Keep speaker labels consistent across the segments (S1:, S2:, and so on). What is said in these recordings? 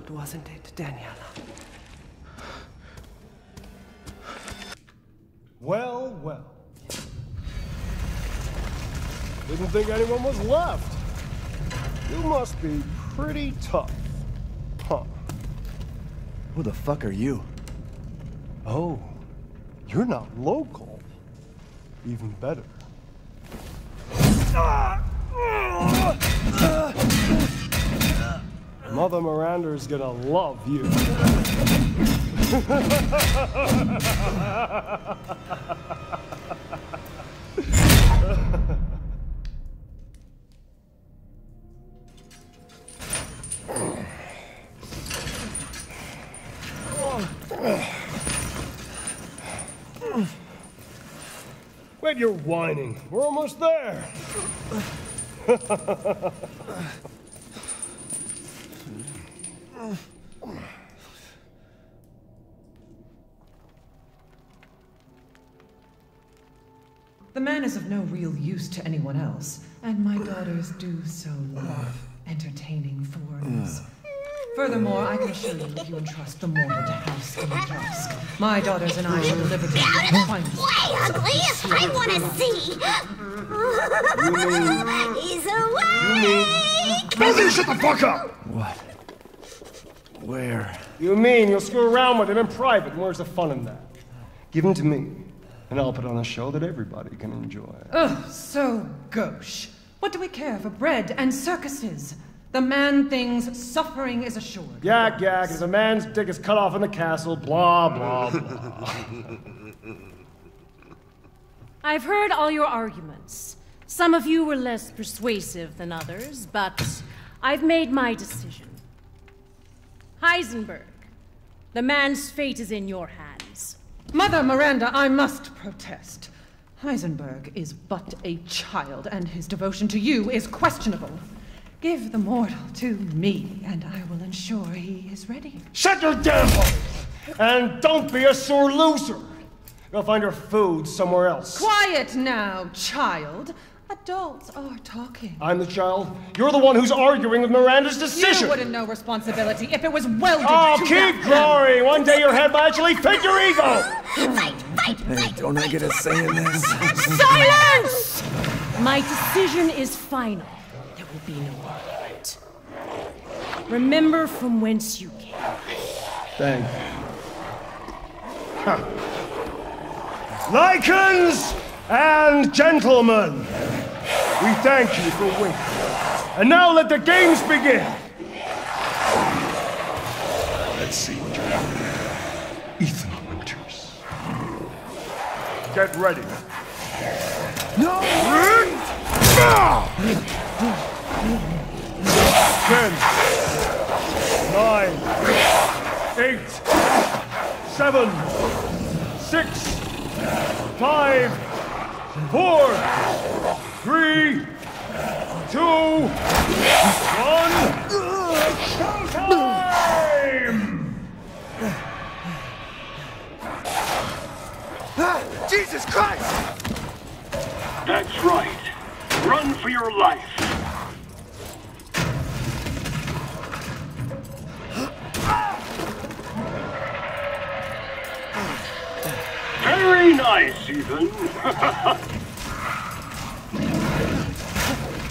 S1: old, wasn't it, Daniela?
S2: Well, well. Didn't think anyone was left. You must be pretty tough. Huh.
S3: Who the fuck are you?
S2: Oh, you're not local. Even better. Ah! Mother Miranda is gonna love you. Wait, you're whining. We're almost there.
S4: The man is of no real use to anyone else, and my daughters do so love entertaining foreigners. Furthermore, I can assure you if you entrust the mortal to House Dimitrescu, my daughters and I shall deliver to you the finest.
S5: Way ugly! I want to see! He's awake!
S2: Brother, shut the fuck up!
S3: What? Where?
S2: You mean you'll screw around with him in private, and where's the fun in that? Give him to me, and I'll put on a show that everybody can enjoy.
S4: Ugh, so gauche. What do we care for bread and circuses? The man thinks suffering is assured.
S2: Yak, yak, if a man's dick is cut off in the castle, blah, blah, blah.
S6: I've heard all your arguments. Some of you were less persuasive than others, but I've made my decision. Heisenberg, the man's fate is in your hands.
S4: Mother Miranda, I must protest. Heisenberg is but a child, and his devotion to you is questionable. Give the mortal to me, and I will ensure he is ready.
S2: Shut your damn hole! And don't be a sore loser! Go find your food somewhere else.
S4: Quiet now, child. Adults are talking.
S2: I'm the child. You're the one who's arguing with Miranda's decision.
S4: You wouldn't know responsibility if it was welded
S2: Oh,
S4: to
S2: keep
S4: that
S2: glory! One day your head might actually fit your ego!
S5: Fight, fight,
S3: Hey,
S5: fight!
S3: don't I get a say in this?
S6: Silence! My decision is final. There will be no argument. Remember from whence you came.
S2: Thank you. Huh. Lycans and gentlemen, we thank you for waiting. And now let the games begin! Let's see what you're doing. Ethan Winters. Get ready.
S3: No!
S2: Ten, nine, eight, seven, six, five, four, three, two, one. Showtime!
S3: Ah, Jesus Christ!
S7: That's right. Run for your life. Very nice, Ethan.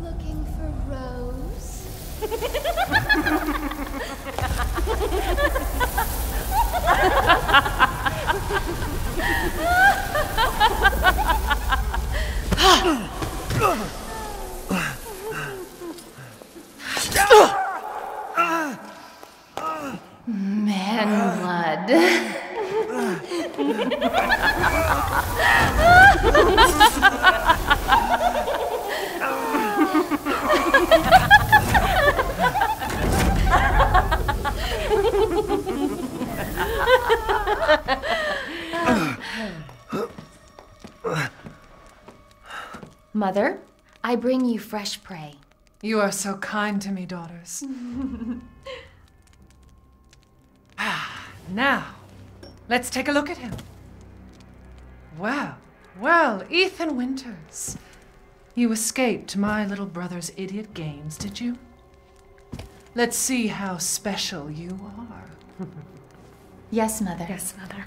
S5: Looking for Rose?
S8: Man blood. Mother, I bring you fresh prey.
S4: You are so kind to me, daughters. ah, now, let's take a look at him. Well, well, Ethan Winters. You escaped my little brother's idiot games, did you? Let's see how special you are.
S8: Yes, Mother.
S6: Yes, Mother.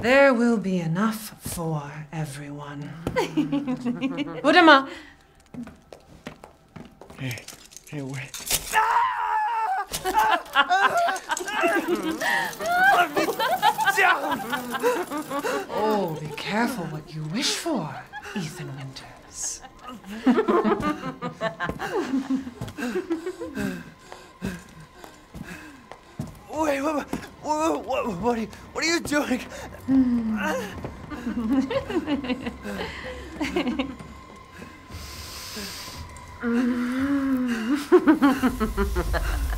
S4: there will be enough for everyone. Udama,
S3: Hey, hey, wait.
S4: oh, be careful what you wish for, Ethan Winters.
S3: Wait, what, what, what, what, you, what are you doing?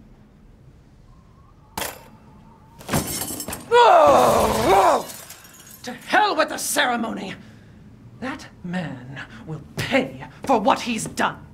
S4: Oh, oh. To hell with the ceremony! That man will pay for what he's done.